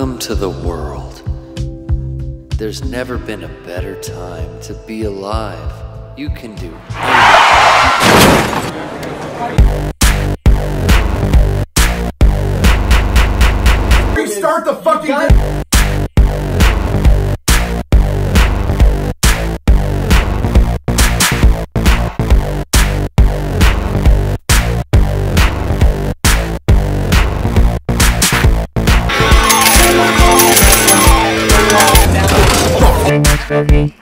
Welcome to the world. There's never been a better time to be alive. You can do Restart Batman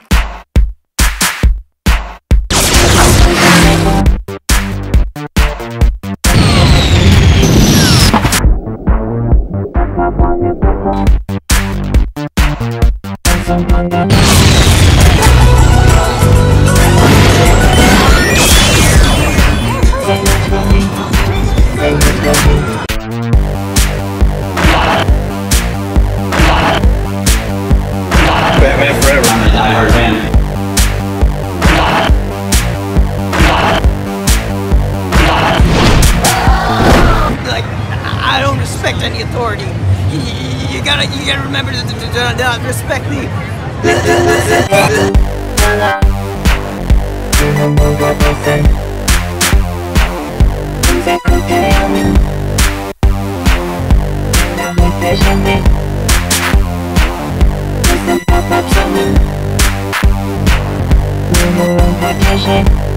I'm a diehard fan. like I I don't respect any authority. You, you, you gotta you gotta remember to, to, to, to respect me. proje.